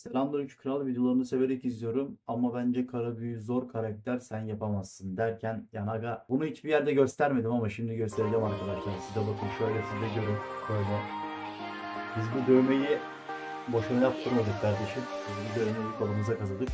Selamünaleyküm kral videolarını severek izliyorum ama bence kara büyü zor karakter sen yapamazsın derken yani bunu hiçbir yerde göstermedim ama şimdi göstereceğim arkadaşlar. Size bakın şöyle siz de görün böyle. Biz bu dövmeyi boşuna yaptırmadık kardeşim. Biz bu dövmeyi kolumuza kazıdık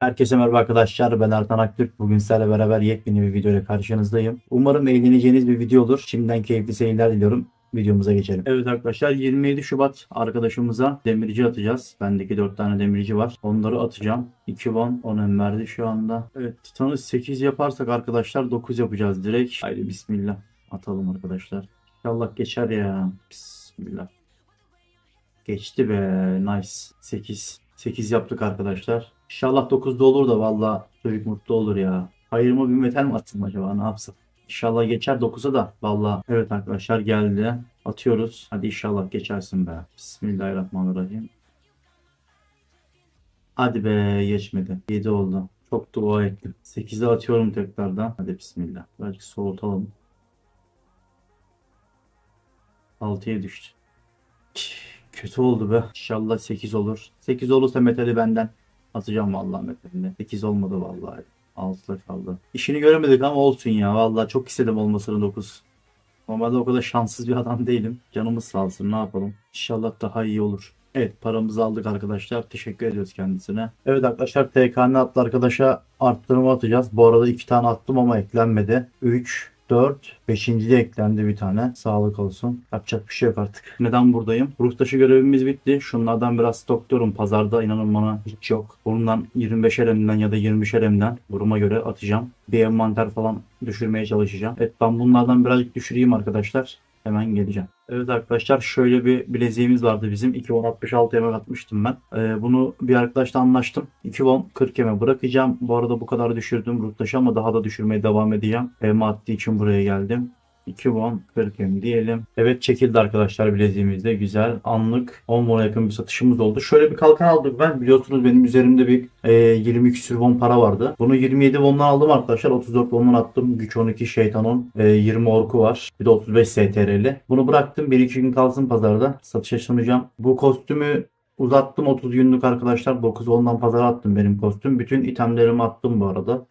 Herkese merhaba arkadaşlar. Ben Ertan Aktürk. Bugün sizlerle beraber yepyeni bir video ile karşınızdayım. Umarım eğleneceğiniz bir video olur. Şimdiden keyifli seyirler diliyorum. Videomuza geçelim. Evet arkadaşlar 27 Şubat arkadaşımıza demirci atacağız. Bendeki 4 tane demirci var. Onları atacağım. 2 bon 10 em şu anda. Evet Titan'ı 8 yaparsak arkadaşlar 9 yapacağız direkt. Haydi bismillah. Atalım arkadaşlar. İnşallah geçer ya. Bismillah. Geçti be. Nice. 8. 8 yaptık arkadaşlar. İnşallah 9'da olur da valla çocuk mutlu olur ya. Hayırıma bir metal mi atsın acaba ne yapsam? İnşallah geçer 9'a da valla. Evet arkadaşlar geldi. Atıyoruz. Hadi inşallah geçersin be. Bismillahirrahmanirrahim. Hadi be geçmedi. 7 oldu. Çok dua ettim. 8'e atıyorum tekrardan. Hadi bismillah. Birazcık soğutalım. 6'ya düştü. Kötü oldu be. İnşallah 8 olur. 8 olursa metali benden atacağım vallahi metalini. 8 olmadı vallahi. 6'da kaldı. İşini göremedik ama olsun ya. Vallahi çok istedim olmasını 9. Normalde o kadar şanssız bir adam değilim. Canımız sağ olsun ne yapalım. İnşallah daha iyi olur. Evet paramızı aldık arkadaşlar. Teşekkür ediyoruz kendisine. Evet arkadaşlar TKN atlı arkadaşa arttırma atacağız. Bu arada iki tane attım ama eklenmedi. 3, 4. 5. de eklendi bir tane. Sağlık olsun. Yapacak bir şey yok artık. Neden buradayım? Ruhtaşı görevimiz bitti. Şunlardan biraz stokluyorum. Pazarda inanın bana hiç yok. Bundan 25 elemden ya da 20 elemden duruma göre atacağım. Bir envanter falan düşürmeye çalışacağım. Evet ben bunlardan birazcık düşüreyim arkadaşlar. Hemen geleceğim. Evet arkadaşlar şöyle bir bileziğimiz vardı bizim. 2.66 yemek atmıştım ben. Ee, bunu bir arkadaşla anlaştım. 2.40 yemek bırakacağım. Bu arada bu kadar düşürdüm ruhtaşı ama daha da düşürmeye devam edeceğim. Ev maddi için buraya geldim. 2 won 40 em diyelim. Evet çekildi arkadaşlar bileziğimizde. Güzel. Anlık 10 won'a yakın bir satışımız oldu. Şöyle bir kalkan aldık ben. Biliyorsunuz benim üzerimde bir e, 20 küsür won para vardı. Bunu 27 won'dan aldım arkadaşlar. 34 won'dan attım. Güç 12 şeytan 10. E, 20 orku var. Bir de 35 STR'li. Bunu bıraktım. 1-2 gün kalsın pazarda. Satışa sunacağım. Bu kostümü uzattım 30 günlük arkadaşlar. 9 ondan pazara attım benim kostüm. Bütün itemlerimi attım bu arada.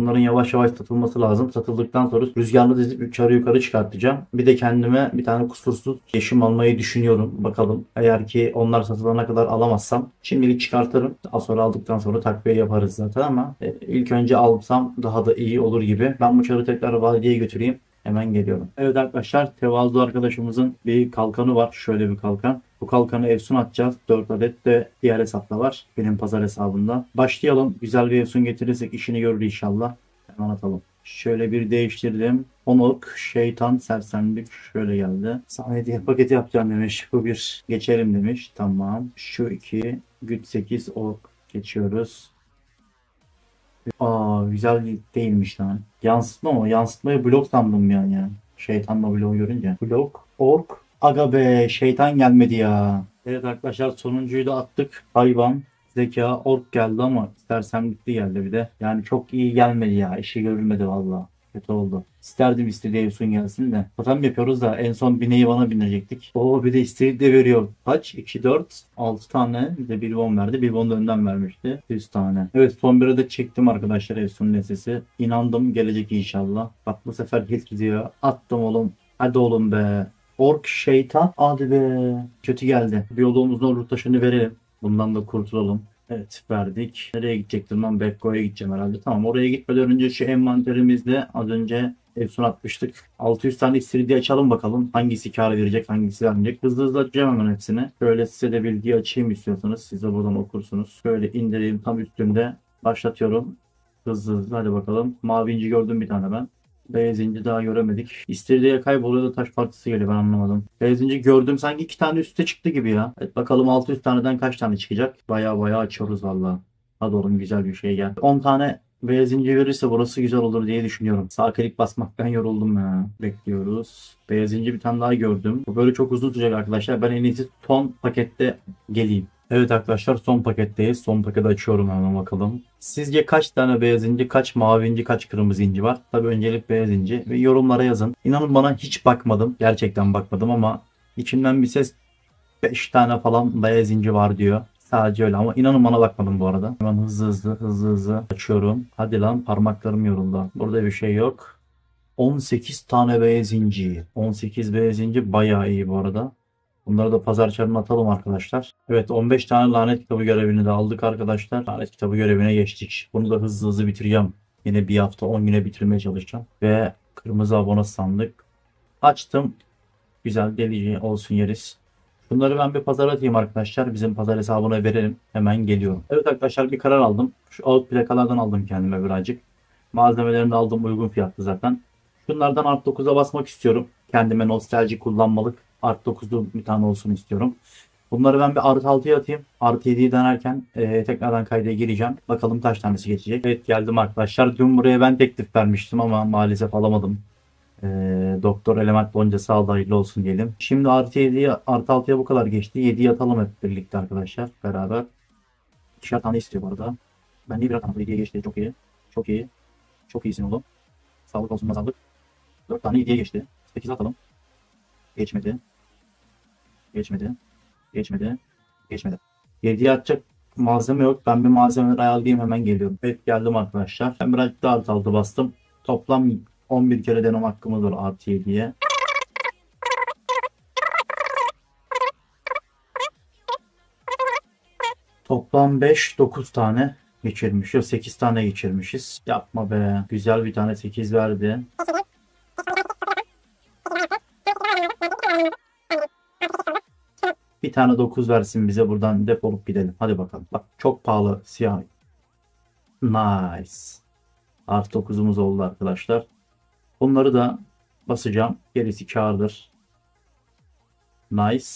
Bunların yavaş yavaş satılması lazım. Satıldıktan sonra rüzgarlı dizip yukarı yukarı çıkartacağım. Bir de kendime bir tane kusursuz yeşim almayı düşünüyorum. Bakalım. Eğer ki onlar satılana kadar alamazsam şimdilik çıkartırım. Az sonra aldıktan sonra takviye yaparız zaten ama e, ilk önce alsam daha da iyi olur gibi. Ben bu çarı tekrar valideye götüreyim. Hemen geliyorum. Evet arkadaşlar tevazu arkadaşımızın bir kalkanı var. Şöyle bir kalkan. Bu kalkanı Efsun atacağız. 4 adet de diğer hesapta var. Benim pazar hesabında. Başlayalım. Güzel bir Efsun getirirsek işini görür inşallah. Hemen atalım. Şöyle bir değiştirdim. Onok, şeytan, sersemlik şöyle geldi. Sana hediye paketi yapacağım demiş. Bu bir geçelim demiş. Tamam. Şu iki. Güç 8 ok geçiyoruz. Aa güzel değilmiş lan. Yansıtma mı? Yansıtmayı blok sandım yani. yani. Şeytanla bloğu görünce. Blok, ork. Aga be şeytan gelmedi ya. Evet arkadaşlar sonuncuyu da attık. Hayvan, zeka, ork geldi ama sersemlikli geldi bir de. Yani çok iyi gelmedi ya. İşi görülmedi valla. Kötü oldu. İsterdim istediği Evsun gelsin de. Totem yapıyoruz da en son bineği bana binecektik. Oo bir de istediği de veriyor. Kaç? 2, 4, 6 tane. Bir de bir bon verdi. Bir bon da önden vermişti. 100 tane. Evet son biri de çektim arkadaşlar Evsun'un sesi. İnandım gelecek inşallah. Bak bu sefer hit gidiyor. Attım oğlum. Hadi oğlum be. Ork şeytan. Hadi be. Kötü geldi. Bir yolumuzun olur taşını verelim. Bundan da kurtulalım. Evet verdik. Nereye gidecektim ben? Bekko'ya gideceğim herhalde. Tamam oraya gitmeden önce şu envanterimizde az önce Efsun atmıştık. 600 tane istiri açalım bakalım. Hangisi kar verecek, hangisi vermeyecek. Hızlı hızlı açacağım hemen hepsini. Şöyle size de bilgi açayım istiyorsanız. Siz de buradan okursunuz. Şöyle indireyim tam üstünde. Başlatıyorum. Hızlı hızlı hadi bakalım. Mavi inci gördüm bir tane ben. Beyaz inci daha göremedik. İstiridye kayboluyor da taş partisi geliyor ben anlamadım. Beyaz inci gördüm sanki iki tane üstte çıktı gibi ya. Evet bakalım 600 taneden kaç tane çıkacak. Baya baya açıyoruz valla. Hadi oğlum güzel bir şey gel. 10 tane beyaz inci verirse burası güzel olur diye düşünüyorum. Sağ klik basmaktan yoruldum ya. Bekliyoruz. Beyaz inci bir tane daha gördüm. Bu böyle çok uzun sürecek arkadaşlar. Ben en iyisi son pakette geleyim. Evet arkadaşlar son paketteyiz. Son paketi açıyorum hemen bakalım. Sizce kaç tane beyaz inci, kaç mavi inci, kaç kırmızı inci var? Tabii öncelik beyaz inci ve yorumlara yazın. İnanın bana hiç bakmadım. Gerçekten bakmadım ama içimden bir ses 5 tane falan beyaz inci var diyor. Sadece öyle ama inanın bana bakmadım bu arada. Hemen hızlı hızlı hızlı hızlı açıyorum. Hadi lan parmaklarım yoruldu. Burada bir şey yok. 18 tane beyaz inci. 18 beyaz inci bayağı iyi bu arada. Bunları da pazar çarına atalım arkadaşlar. Evet 15 tane lanet kitabı görevini de aldık arkadaşlar. Lanet kitabı görevine geçtik. Bunu da hızlı hızlı bitireceğim. Yine bir hafta 10 güne bitirmeye çalışacağım. Ve kırmızı abone sandık. Açtım. Güzel delici olsun yeriz. Bunları ben bir pazara atayım arkadaşlar. Bizim pazar hesabına verelim. Hemen geliyorum. Evet arkadaşlar bir karar aldım. Şu alt plakalardan aldım kendime birazcık. Malzemelerini aldım uygun fiyatlı zaten. Şunlardan Art 9'a basmak istiyorum. Kendime nostalji kullanmalık Art 9'lu bir tane olsun istiyorum. Bunları ben bir Art 6'ya atayım. Art 7'yi denerken e, tekrardan kayda gireceğim. Bakalım kaç tanesi geçecek. Evet geldim arkadaşlar. Dün buraya ben teklif vermiştim ama maalesef alamadım. E, Doktor Element boncası aldı hayırlı olsun diyelim. Şimdi artı 7'ye artı 6'ya bu kadar geçti. 7'yi atalım hep birlikte arkadaşlar. Beraber. İkişer tane istiyor bu arada. Ben niye birer tane 7'ye geçti. Çok iyi. Çok iyi. Çok iyisin oğlum. Sağlık olsun sağlık. 4 tane 7'ye geçti. 8 atalım. Geçmedi. Geçmedi. Geçmedi. Geçmedi. 7'ye atacak malzeme yok. Ben bir malzemeleri ayarlayayım hemen geliyorum. Evet geldim arkadaşlar. Ben birazcık daha alt altı bastım. Toplam 11 kere deneme hakkımız var artı 7'ye. Toplam 5-9 tane geçirmişiz. 8 tane geçirmişiz. Yapma be. Güzel bir tane 8 verdi. Bir tane 9 versin bize buradan defolup gidelim. Hadi bakalım. Bak çok pahalı siyah. Nice. Artı 9'umuz oldu arkadaşlar. Bunları da basacağım. Gerisi kardır. Nice.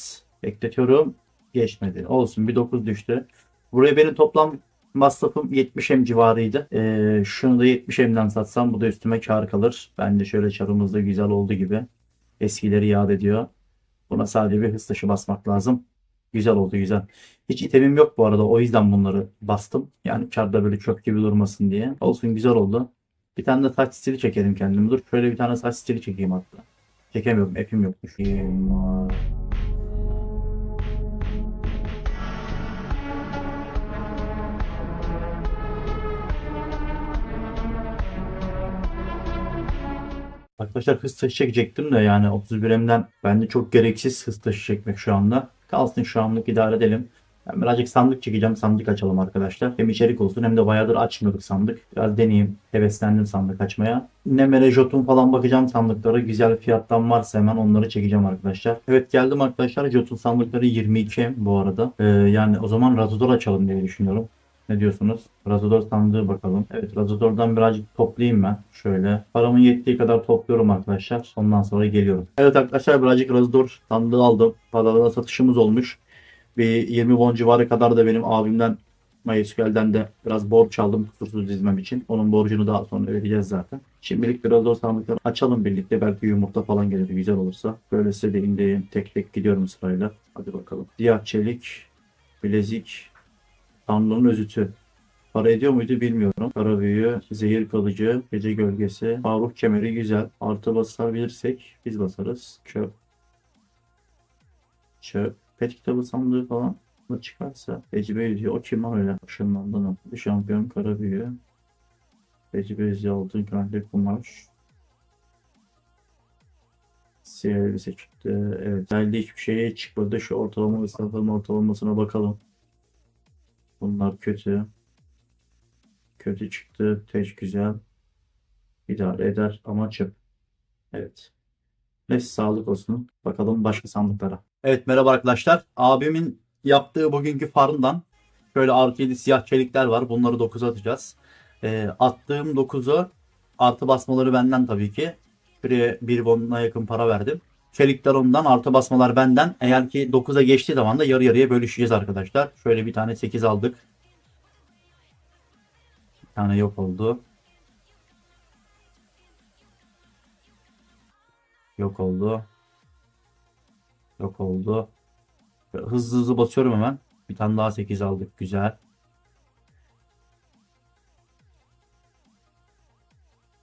Bekletiyorum. Geçmedi. Olsun bir 9 düştü. Buraya benim toplam masrafım 70M civarıydı. Ee, şunu da 70M'den satsam bu da üstüme kar kalır. Ben de şöyle çarımızda güzel oldu gibi. Eskileri yad ediyor. Buna sadece bir hız taşı basmak lazım. Güzel oldu güzel. Hiç itemim yok bu arada. O yüzden bunları bastım. Yani karda böyle çöp gibi durmasın diye. Olsun güzel oldu. Bir tane de saç stili çekelim kendimi. Dur şöyle bir tane saç stili çekeyim hatta. Çekemiyorum. Epim yokmuş. Arkadaşlar hız taşı çekecektim de yani 31M'den bence çok gereksiz hız taşı çekmek şu anda. Kalsın şu anlık idare edelim. Ben birazcık sandık çekeceğim. Sandık açalım arkadaşlar. Hem içerik olsun hem de bayağıdır açmıyorduk sandık. Biraz deneyeyim. Heveslendim sandık açmaya. Nemere Jotun falan bakacağım sandıklara. Güzel fiyattan varsa hemen onları çekeceğim arkadaşlar. Evet geldim arkadaşlar. Jotun sandıkları 22 bu arada. Ee, yani o zaman Razodor açalım diye düşünüyorum. Ne diyorsunuz? Razodor sandığı bakalım. Evet Razodor'dan birazcık toplayayım ben. Şöyle. Paramın yettiği kadar topluyorum arkadaşlar. Ondan sonra geliyorum. Evet arkadaşlar birazcık Razodor sandığı aldım. Pazarda satışımız olmuş. Bir 20 won civarı kadar da benim abimden MySQL'den de biraz borç aldım kusursuz dizmem için. Onun borcunu daha sonra vereceğiz zaten. Şimdilik biraz zor sandıkları açalım birlikte. Belki yumurta falan gelir güzel olursa. Böyle de indeyim. Tek tek gidiyorum sırayla. Hadi bakalım. Siyah çelik, bilezik, Tanrı'nın özütü. Para ediyor muydu bilmiyorum. Kara büyü, zehir kalıcı, gece gölgesi, Faruk kemeri güzel. Artı basabilirsek biz basarız. Çöp. Çöp. Pet kitabı sandığı falan da çıkarsa. Tecrübe yüzüyor. O kim lan öyle? Işınlandı Şampiyon kara büyü. Tecrübe yüzüyor. Altın kraliyet kumaş. Siyah elbise çıktı. Evet. Elde hiçbir şeye çıkmadı. Şu ortalama ve ortalamasına bakalım. Bunlar kötü. Kötü çıktı. Teş güzel. İdare eder ama çöp. Evet. Neyse sağlık olsun. Bakalım başka sandıklara. Evet merhaba arkadaşlar. Abimin yaptığı bugünkü farmdan şöyle artı 7 siyah çelikler var. Bunları 9'a atacağız. E, attığım 9'u artı basmaları benden tabii ki. Şuraya bir bonuna yakın para verdim. Çelikler ondan artı basmalar benden. Eğer ki 9'a geçtiği zaman da yarı yarıya bölüşeceğiz arkadaşlar. Şöyle bir tane 8 aldık. Bir tane yok oldu. Yok oldu. Yok oldu. Hızlı hızlı basıyorum hemen. Bir tane daha 8 aldık. Güzel.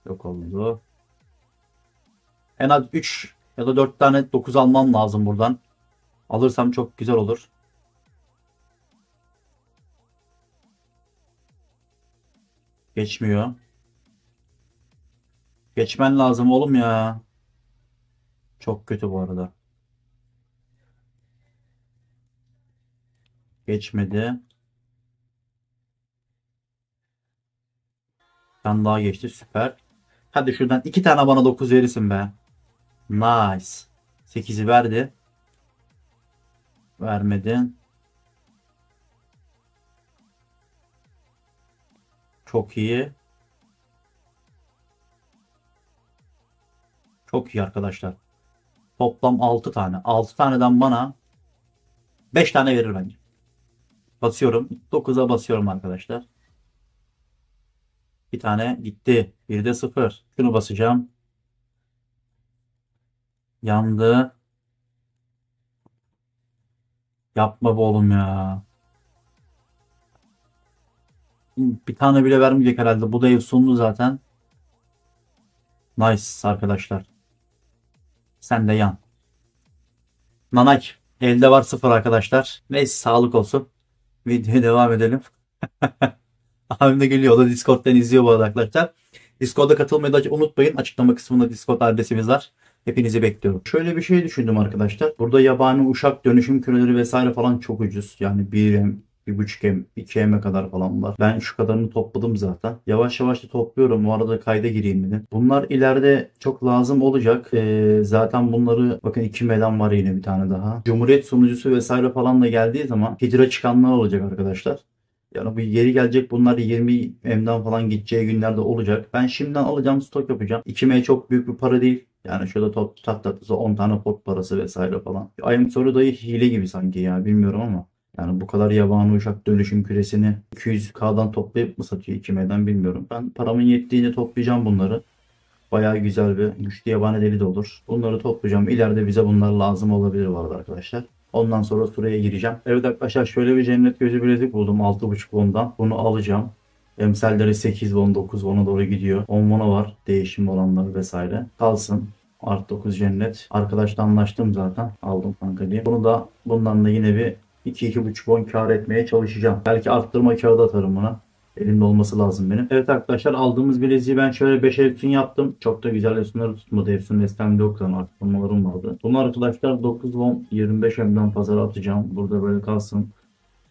Yok oldu. En az 3 ya da 4 tane 9 almam lazım buradan. Alırsam çok güzel olur. Geçmiyor. Geçmen lazım oğlum ya. Çok kötü bu arada. Geçmedi. Ben daha geçti. Süper. Hadi şuradan iki tane bana 9 verirsin be. Nice. 8'i verdi. Vermedi. Çok iyi. Çok iyi arkadaşlar. Toplam 6 tane. 6 taneden bana 5 tane verir bence. Basıyorum. 9'a basıyorum arkadaşlar. Bir tane gitti. Bir de 0. Şunu basacağım. Yandı. Yapma bu oğlum ya. Bir tane bile vermeyecek herhalde. Bu da ev sonunu zaten. Nice arkadaşlar. Sen de yan. Nanak. Elde var sıfır arkadaşlar. Neyse sağlık olsun. Videoya devam edelim. Abim de geliyor. O da Discord'dan izliyor bu arada arkadaşlar. Discord'a katılmayı da unutmayın. Açıklama kısmında Discord adresimiz var. Hepinizi bekliyorum. Şöyle bir şey düşündüm arkadaşlar. Burada yabani uşak dönüşüm küreleri vesaire falan çok ucuz. Yani 1M, 1.5M, 2M'e kadar falan var. Ben şu kadarını topladım zaten. Yavaş yavaş da topluyorum. Bu arada kayda gireyim dedim. Bunlar ileride çok lazım olacak. Ee, zaten bunları bakın 2M'den var yine bir tane daha. Cumhuriyet sunucusu vesaire falan da geldiği zaman hicra çıkanlar olacak arkadaşlar. Yani bu yeri gelecek bunlar 20 M'den falan gideceği günlerde olacak. Ben şimdiden alacağım stok yapacağım. 2M çok büyük bir para değil. Yani şöyle top tat tatlısı 10 tane pot parası vesaire falan. Ayım soru dayı hile gibi sanki ya bilmiyorum ama. Yani bu kadar yabani uşak dönüşüm küresini 200K'dan toplayıp mı satıyor 2M'den bilmiyorum. Ben paramın yettiğini toplayacağım bunları. Bayağı güzel bir güçlü yabani deli de olur. Bunları toplayacağım. İleride bize bunlar lazım olabilir bu arada arkadaşlar. Ondan sonra sıraya gireceğim. Evet arkadaşlar şöyle bir cennet gözü bilezik buldum 6.5 won'dan. Bunu alacağım. Emselleri 8 won 9 won'a doğru gidiyor. 10 won'a var değişim olanları vesaire. Kalsın. Art 9 cennet. Arkadaşla anlaştım zaten. Aldım kanka diye. Bunu da bundan da yine bir 2-2.5 won kar etmeye çalışacağım. Belki arttırma kağıdı atarım buna. Elimde olması lazım benim. Evet arkadaşlar aldığımız bileziği ben şöyle 5 Efsun yaptım. Çok da güzel Efsunları tutmadı. Efsun listemde yok zaman arttırmalarım vardı. Bunu arkadaşlar 9 won 25 M'den pazara atacağım. Burada böyle kalsın.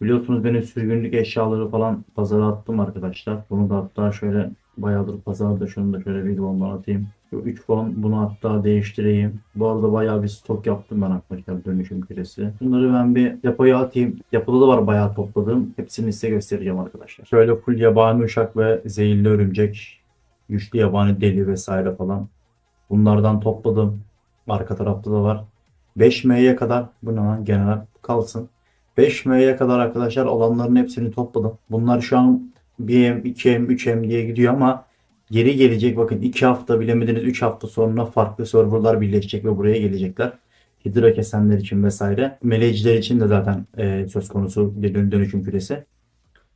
Biliyorsunuz benim sürgünlük eşyaları falan pazara attım arkadaşlar. Bunu da hatta şöyle bayağıdır pazarda şunu da şöyle bir bomba atayım. Şu 3 fon bunu hatta değiştireyim. Bu arada bayağı bir stok yaptım ben arkadaşlar dönüşüm küresi. Bunları ben bir depoya atayım. Depoda da var bayağı topladım. Hepsini size göstereceğim arkadaşlar. Şöyle full yabani uşak ve zehirli örümcek. Güçlü yabani deli vesaire falan. Bunlardan topladım. Arka tarafta da var. 5M'ye kadar bu ne lan kalsın. 5M'ye kadar arkadaşlar olanların hepsini topladım. Bunlar şu an 1M, 2M, 3M diye gidiyor ama geri gelecek. Bakın 2 hafta bilemediniz 3 hafta sonra farklı serverlar birleşecek ve buraya gelecekler. Hidra kesenler için vesaire. Meleciler için de zaten e, söz konusu dön dönüşüm küresi.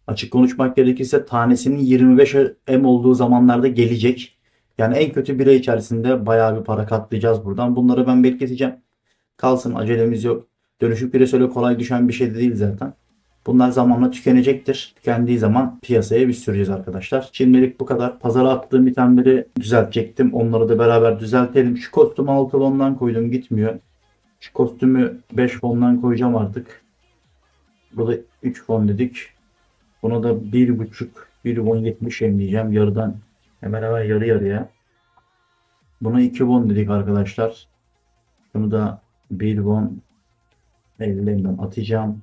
Açık konuşmak gerekirse tanesinin 25 M olduğu zamanlarda gelecek. Yani en kötü bir ay içerisinde bayağı bir para katlayacağız buradan. Bunları ben bekleteceğim. Kalsın acelemiz yok. Dönüşüm küresi öyle kolay düşen bir şey de değil zaten. Bunlar zamanla tükenecektir. Tükendiği zaman piyasaya bir süreceğiz arkadaşlar. Şimdilik bu kadar. Pazara attığım itemleri düzeltecektim. Onları da beraber düzeltelim. Şu kostümü 6 fondan koydum gitmiyor. Şu kostümü 5 fondan koyacağım artık. Burada 3 fon dedik. Buna da 1.5 1 fon 70 diyeceğim. Yarıdan hemen hemen yarı yarıya. Buna 2 fon dedik arkadaşlar. Şunu da 1 fon 50'den atacağım.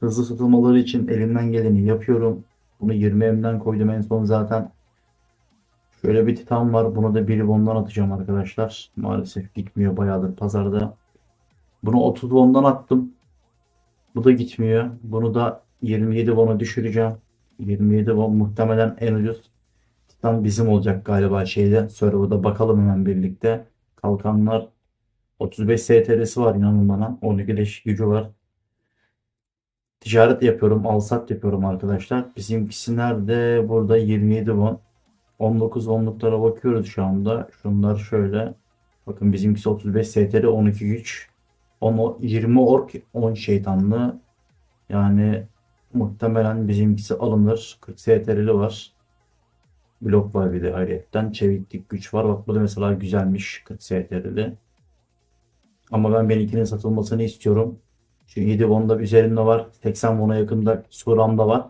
Hızlı satılmaları için elimden geleni yapıyorum. Bunu 20 M'den koydum en son zaten. Şöyle bir titan var. Bunu da 1 bondan atacağım arkadaşlar. Maalesef gitmiyor bayağıdır pazarda. Bunu 30 bondan attım. Bu da gitmiyor. Bunu da 27 bona düşüreceğim. 27 bon muhtemelen en ucuz titan bizim olacak galiba şeyde. Server'da bakalım hemen birlikte. Kalkanlar 35 STR'si var inanın bana. 12 leş gücü var. ticaret yapıyorum. Alsat yapıyorum arkadaşlar. Bizimkisi nerede? Burada 27 won. 19 onluklara bakıyoruz şu anda. Şunlar şöyle. Bakın bizimkisi 35 STR 12 güç. 10, 20 ork 10 şeytanlı. Yani muhtemelen bizimkisi alınır. 40 STR'li var. Blok var bir de ayrıyetten. Çeviklik güç var. Bak bu da mesela güzelmiş. 40 STR'li. Ama ben benimkinin satılmasını istiyorum. Çünkü 7 won'da üzerinde var. 80 won'a yakında Suram'da var.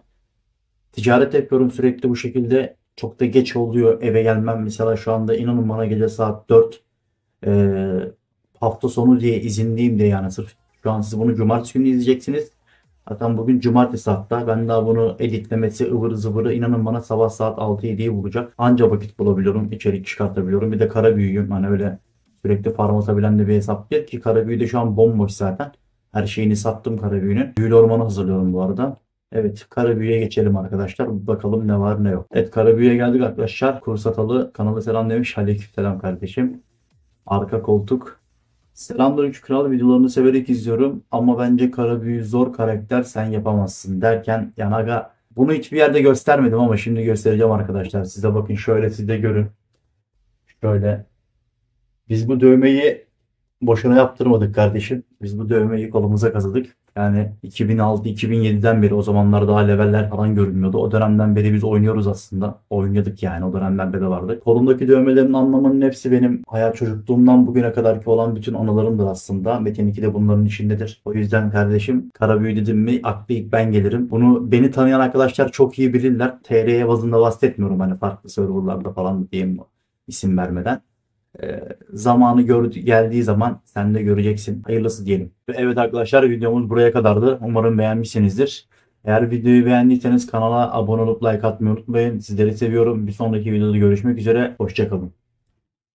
Ticaret yapıyorum sürekli bu şekilde. Çok da geç oluyor eve gelmem. Mesela şu anda inanın bana gece saat 4. Ee, hafta sonu diye izinliyim diye yani sırf şu an siz bunu cumartesi günü izleyeceksiniz. Zaten bugün cumartesi hatta. Ben daha bunu editlemesi ıvır zıvırı inanın bana sabah saat 6-7'yi bulacak. Anca vakit bulabiliyorum. içerik çıkartabiliyorum. Bir de kara büyüğüm. Hani öyle sürekli farm atabilen de bir hesap değil ki. Kara büyü de şu an bomboş zaten. Her şeyini sattım kara büyünün. Büyülü ormanı hazırlıyorum bu arada. Evet Karabüyü'ye geçelim arkadaşlar. Bakalım ne var ne yok. Evet Karabüyü'ye geldik arkadaşlar. Kursatalı kanalı selam demiş. Aleykümselam kardeşim. Arka koltuk. Selamünaleyküm kral videolarını severek izliyorum ama bence Karabüyü zor karakter sen yapamazsın derken yani aga bunu hiçbir yerde göstermedim ama şimdi göstereceğim arkadaşlar. Size bakın şöyle siz de görün. Şöyle. Biz bu dövmeyi boşuna yaptırmadık kardeşim. Biz bu dövmeyi kolumuza kazıdık. Yani 2006-2007'den beri o zamanlar daha leveller falan görünmüyordu. O dönemden beri biz oynuyoruz aslında. Oynadık yani o dönemden beri vardı. Kolumdaki dövmelerin anlamının hepsi benim hayal çocukluğumdan bugüne kadarki olan bütün anılarımdır aslında. Metin 2 de bunların içindedir. O yüzden kardeşim kara büyü dedim mi aklı ilk ben gelirim. Bunu beni tanıyan arkadaşlar çok iyi bilirler. TR'ye bazında bahsetmiyorum hani farklı serverlarda falan diyeyim isim vermeden. Ee, zamanı geldiği zaman sen de göreceksin. Hayırlısı diyelim. Evet arkadaşlar videomuz buraya kadardı. Umarım beğenmişsinizdir. Eğer videoyu beğendiyseniz kanala abone olup like atmayı unutmayın. Sizleri seviyorum. Bir sonraki videoda görüşmek üzere. Hoşçakalın.